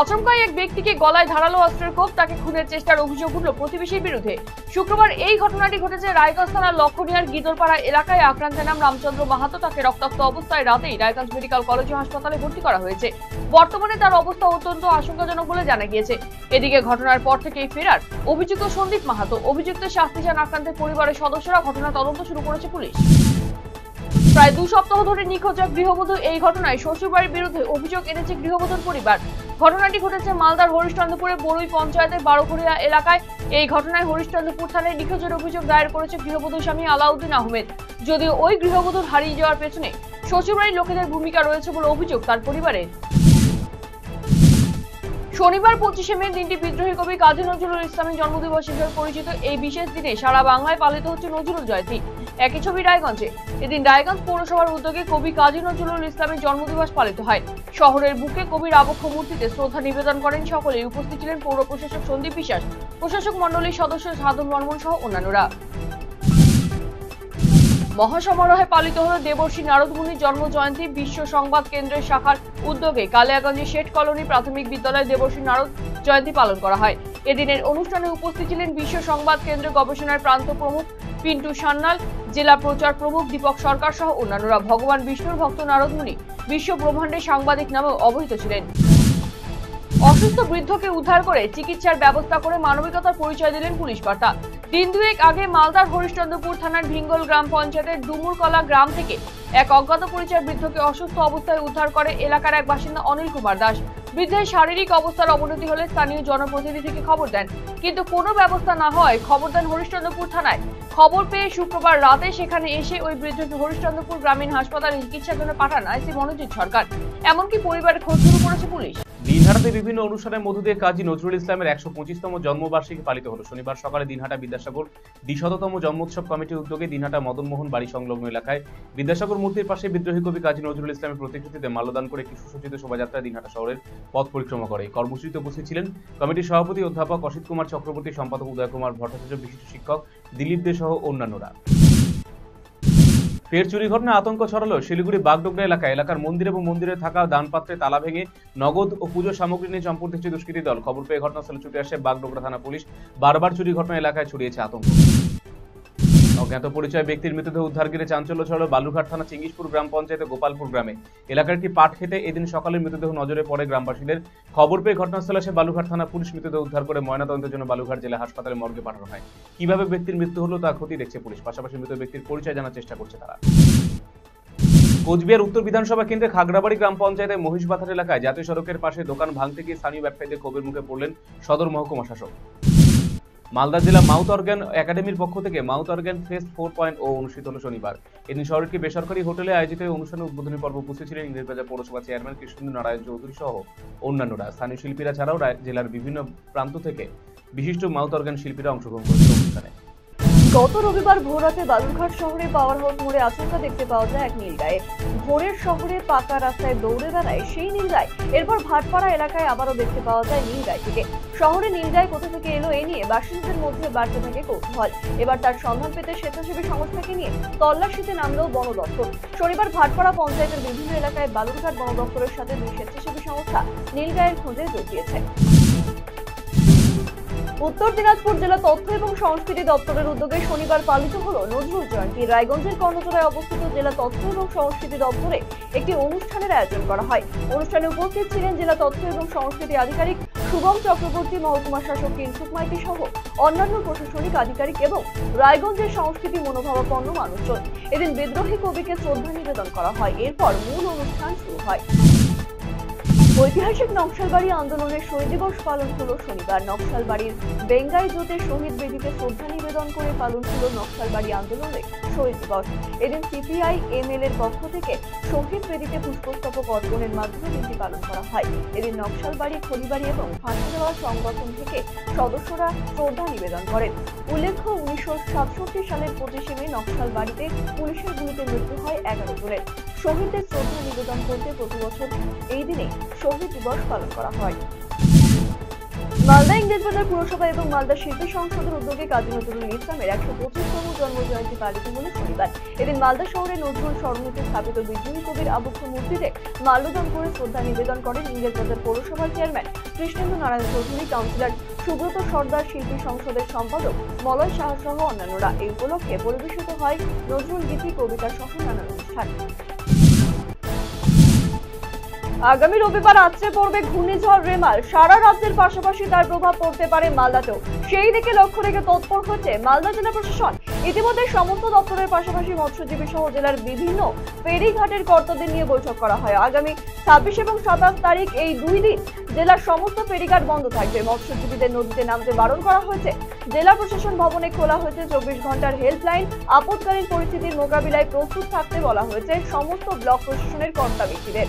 আচমকাই এক ব্যক্তিকে গলায় ধারালো অস্ত্রের কোপ তাকে খুনের চেষ্টার অভিযোগ উঠল প্রতিবেশীর বিরুদ্ধে। শুক্রবার এই ঘটনাটি ঘটেছে রায়গঞ্জ থানার লক্ষণিয়ার গিদরপাড়া এলাকায়। আক্রান্তের নাম রামচন্দ্র মাহাতো। তাকে রক্তাক্ত অবস্থায় রাতেই রায়গঞ্জ মেডিকেল কলেজ হাসপাতালে ভর্তি করা হয়েছে। বর্তমানে তার অবস্থা অত্যন্ত আশঙ্কাজনক বলে জানা গিয়েছে। এদিকে ঘটনার পর থেকেই ফেরার অভিযুক্ত সন্দীপ মাহাতো। অভিযুক্তের শাস্তি চান আক্রান্তের পরিবারের সদস্যরা। ঘটনা তদন্ত শুরু করেছে পুলিশ। প্রায় দু সপ্তাহ ধরে নিখোঁজ এক গৃহবধূ। এই ঘটনায় শ্বশুরবাড়ির বিরুদ্ধে অভিযোগ এনেছে গৃহবধূর পরিবার। ঘটনাটি ঘটেছে মালদার হরিশ্চন্দ্রপুরে বড়ুই পঞ্চায়েতের বারোঘরিয়া এলাকায়। এই ঘটনায় হরিশ্চন্দ্রপুর থানায় নিখোঁজের অভিযোগ দায়ের করেছে গৃহবধূ স্বামী আলাউদ্দিন আহমেদ। যদিও ওই গৃহবধূর হারিয়ে যাওয়ার পেছনে শ্বশুরবাড়ির লোকেদের ভূমিকা রয়েছে বলে অভিযোগ তার পরিবারের শনিবার পঁচিশে মে দিনটি বিদ্রোহী কবি কাজী নজরুল ইসলামের জন্মদিবস হিসেবে পরিচিত। এই বিশেষ দিনে সারা বাংলায় পালিত হচ্ছে নজরুল জয়ন্তী। একই ছবি রায়গঞ্জে। এদিন রায়গঞ্জ পৌরসভার উদ্যোগে কবি কাজী নজরুল ইসলামের জন্মদিবস পালিত হয়। শহরের বুকে কবির আবক্ষ মূর্তিতে শ্রদ্ধা নিবেদন করেন সকলেই। উপস্থিত ছিলেন পৌর প্রশাসক সন্দীপ বিশ্বাস, প্রশাসক মণ্ডলীর সদস্য সাধন বর্মন সহ অন্যান্যরা। মহাসমারোহে পালিত হল দেবর্ষী নারদমুনির জন্ম জয়ন্তী বিশ্ব সংবাদ কেন্দ্রের শাখার উদ্যোগে কালিয়াগঞ্জে শেঠ কলোনি প্রাথমিক বিদ্যালয়ে দেবর্ষী নারদ জয়ন্তী পালন করা হয়। এদিনের অনুষ্ঠানে উপস্থিত ছিলেন বিশ্ব সংবাদ কেন্দ্র গবেষণার প্রান্ত প্রমুখ পিন্টু সান্যাল, জেলা প্রচার প্রমুখ দীপক সরকার সহ অন্যান্যরা। ভগবান বিষ্ণুর ভক্ত নারদমুনি বিশ্ব ব্রহ্মাণ্ডের সাংবাদিক নামেও অবহিত ছিলেন। অসুস্থ বৃদ্ধকে উদ্ধার করে চিকিৎসার ব্যবস্থা করে মানবিকতার পরিচয় দিলেন পুলিশ কর্তা দিন দুয়েক আগে মালদার হরিশ্চন্দ্রপুর থানার ভিঙ্গল গ্রাম পঞ্চায়েতের ডুমুরকলা গ্রাম থেকে এক অজ্ঞাত পরিচয় বৃদ্ধকে অসুস্থ অবস্থায় উদ্ধার করে এলাকার এক বাসিন্দা অনিল কুমার দাস। বৃদ্ধের শারীরিক অবস্থার অবনতি হলে স্থানীয় জনপ্রতিনিধিকে খবর দেন। কিন্তু কোনো ব্যবস্থা না হয় খবর দেন হরিশ্চন্দ্রপুর থানায়। খবর পেয়ে শুক্রবার রাতে সেখানে এসে ওই বৃদ্ধকে হরিশ্চন্দ্রপুর গ্রামীণ হাসপাতালে চিকিৎসার জন্য পাঠান আইসি মনোজিৎ সরকার। এমনকি পরিবারের খোঁজ শুরু করেছে পুলিশ। দিনহাটাতে বিভিন্ন অনুষ্ঠানের মধ্য দিয়ে কাজী নজরুল ইসলামের একশো পঁচিশতম জন্মবার্ষিকী পালিত হলো। শনিবার সকালে দিনহাটা বিদ্যাসাগর দ্বিশততম জন্মোৎসব কমিটির উদ্যোগে দিনহাটা মদনমোহন বাড়ি সংলগ্ন এলাকায় বিদ্যাসাগর মূর্তির পাশে বিদ্রোহী কবি কাজী নজরুল ইসলামের প্রতিকৃতিতে মাল্যদান করে একটি সুসজ্জিত শোভাযাত্রা দিনহাটা শহরের পথ পরিক্রমা করে। কর্মসূচিতে উপস্থিত ছিলেন কমিটির সভাপতি অধ্যাপক অসিত কুমার চক্রবর্তী, সম্পাদক উদয় কুমার ভট্টাচার্য, বিশিষ্ট শিক্ষক দিলীপ দে সহ অন্যান্যরা। ফের চুরি ঘটনা আতঙ্ক ছড়ালো শিলিগুড়ি বাগডোগরা এলাকা এলাকার মন্দির এবং মন্দিরে থাকা দানপাত্রে তালা ভেঙে নগদ ও পুজো সামগ্রী নিয়ে চম্পট দিচ্ছে দুষ্কৃতী দল। খবর পেয়ে ঘটনাস্থলে ছুটে আসে বাগডোগরা থানা পুলিশ। বারবার চুরি ঘটনা এলাকায় ছড়িয়েছে আতঙ্ক। অজ্ঞাত পরিচয় ব্যক্তির মৃতদেহ উদ্ধার ঘিরে চাঞ্চল্য ছড়ালো বালুঘাট থানা চিঙ্গিসপুর গ্রাম পঞ্চায়েতে গোপালপুর গ্রামে। এলাকার একটি পাট খেতে এদিন সকালে মৃতদেহ নজরে পড়ে গ্রামবাসীদের? খবর পেয়ে ঘটনাস্থলে এসে বালুঘাট থানা পুলিশ মৃতদেহ উদ্ধার করে ময়নাতদন্তের জন্য বালুঘাট জেলা হাসপাতালে মর্গে পাঠানো হয়। কীভাবে ব্যক্তির মৃত্যু হলো তা ক্ষতি দেখছে পুলিশ, পাশাপাশি মৃত ব্যক্তির পরিচয় জানার চেষ্টা করছে তারা। কোচবিহার উত্তর বিধানসভা কেন্দ্রে খাগড়াবাড়ি গ্রাম পঞ্চায়েতের মহিষবাথার এলাকায় জাতীয় সড়কের পাশে দোকান ভাঙতে গিয়ে স্থানীয় ব্যবসায়ীদের ক্ষোভের মুখে পড়লেন সদর মহকুমা শাসক। মালদা জেলা মাউথ অর্গ্যান একাডেমির পক্ষ থেকে mouth organ fest four point o অনুষ্ঠিত হল শনিবার। এদিন শহরটি বেসরকারি হোটেলে আয়োজিত এই অনুষ্ঠানে উদ্বোধনী পর্ব উপস্থিত ছিলেন ইংরেজবাজার পৌরসভা চেয়ারম্যান কৃষ্ণ নারায়ণ চৌধুরী সহ অন্যান্যরা। স্থানীয় শিল্পীরা ছাড়াও জেলার বিভিন্ন প্রান্ত থেকে বিশিষ্ট মাউথ অর্গ্যান শিল্পীরা অংশগ্রহণ করেছিল অনুষ্ঠানে। গত রবিবার ভোররাতে বালুরঘাট শহরে পাওয়ার হাউস মোড়ে আচমকা দেখতে পাওয়া যায় এক নীলগায়ে। ভোরের শহরে পাকা রাস্তায় দৌড়ে বেড়ায় সেই নীলগায়। এরপর ভাটপাড়া এলাকায় আবারও দেখতে পাওয়া যায় নীলগায়টিকে শহরে নীলগায় কোথা থেকে এলো এ নিয়ে বাসিন্দাদের মধ্যে বাড়তে থাকে কৌতূহল। এবার তার সন্ধান পেতে স্বেচ্ছাসেবী সংস্থাকে নিয়ে তল্লাশিতে নামলো বন দপ্তর। শনিবার ভাটপাড়া পঞ্চায়েতের বিভিন্ন এলাকায় বালুরঘাট বন দপ্তরের সাথে দুই স্বেচ্ছাসেবী সংস্থা নীলগায়ের খোঁজে যোগ দিয়েছে। উত্তর দিনাজপুর জেলা তথ্য এবং সংস্কৃতি দপ্তরের উদ্যোগে শনিবার পালিত হল নজরুল জয়ন্তী। রায়গঞ্জের কর্ণচড়ায় অবস্থিত জেলা তথ্য এবং সংস্কৃতি দপ্তরে একটি অনুষ্ঠানের আয়োজন করা হয়। অনুষ্ঠানে উপস্থিত ছিলেন জেলা তথ্য এবং সংস্কৃতি আধিকারিক শুভম চক্রবর্তী, মহকুমা শাসক কিনসুক মাইতি সহ অন্যান্য প্রশাসনিক আধিকারিক এবং রায়গঞ্জের সংস্কৃতি মনোভাবাপন্ন মানুষজন। এদিন বিদ্রোহী কবিকে শ্রদ্ধা নিবেদন করা হয়। এরপর মূল অনুষ্ঠান শুরু হয়। ঐতিহাসিক নকশালবাড়ি আন্দোলনের শহীদ দিবস পালন হলো শনিবার। নকশালবাড়ির বেঙ্গাই জোতে শহীদ বেদিতে শ্রদ্ধা নিবেদন করে পালন হলো নকশালবাড়ি আন্দোলনের শহীদ দিবস। এদিন সিপিআই এমএল এর পক্ষ থেকে শহীদ বেদিতে পুষ্পস্তবক অর্পণের মাধ্যমে দিনটি পালন করা হয়। এদিন নকশালবাড়ি খড়িবাড়ি এবং ফাঁসি দেওয়া সংগঠন থেকে সদস্যরা শ্রদ্ধা নিবেদন করেন। উল্লেখ্য, উনিশশো সাতষট্টি সালের পঁচিশে মে নকশালবাড়িতে পুলিশের গুলিতে মৃত্যু হয় এগারো জনের। শহীদদের শ্রদ্ধা নিবেদন করতে প্রতি বছর এই দিনে শহীদ দিবস পালন করা হয়। মালদা ইংরেজবাজার পুরসভা এবং মালদা শিল্পী সংসদের উদ্যোগে কাজী নজরুল ইসলামের একশো পঁচিশতম জন্ম জয়ন্তী পালিত হল শনিবার। এদিন মালদা শহরে নজরুল স্মরণীতে স্থাপিত বিজয়ী কবির আবক্ষ মূর্তিতে মাল্যদান করে শ্রদ্ধা নিবেদন করেন ইংরেজবাজার পৌরসভার চেয়ারম্যান কৃষ্ণেন্দু নারায়ণ চৌধুরী, কাউন্সিলর সুব্রত সর্দার শিল্পী সংসদের সম্পাদক মলয় সহ অন্যান্যরা এই উপলক্ষে পরিবেশিত হয় নজরুল গীতি, কবিতা সহ নানান অনুষ্ঠান। আগামী রবিবার আছড়ে পড়বে ঘূর্ণিঝড় রেমাল। সারা রাজ্যের পাশাপাশি তার প্রভাব পড়তে পারে মালদাতেও। সেই দিকে লক্ষ্য রেখে তৎপর হচ্ছে মালদা জেলা প্রশাসন ইতিমধ্যে সমস্ত দপ্তরের পাশাপাশি মৎস্যজীবী সহ জেলার বিভিন্ন ফেরিঘাটের কর্তাদের নিয়ে বৈঠক করা হয়। আগামী ছাব্বিশ এবং সাতাশ তারিখ এই দুই দিন জেলার সমস্ত ফেরিঘাট বন্ধ থাকবে। মৎস্যজীবীদের নদীতে নামতে বারণ করা হয়েছে। জেলা প্রশাসন ভবনে খোলা হয়েছে চব্বিশ ঘণ্টার হেল্পলাইন। আপৎকালীন পরিস্থিতির মোকাবিলায় প্রস্তুত থাকতে বলা হয়েছে সমস্ত ব্লক প্রশাসনের কর্তা ব্যক্তিদের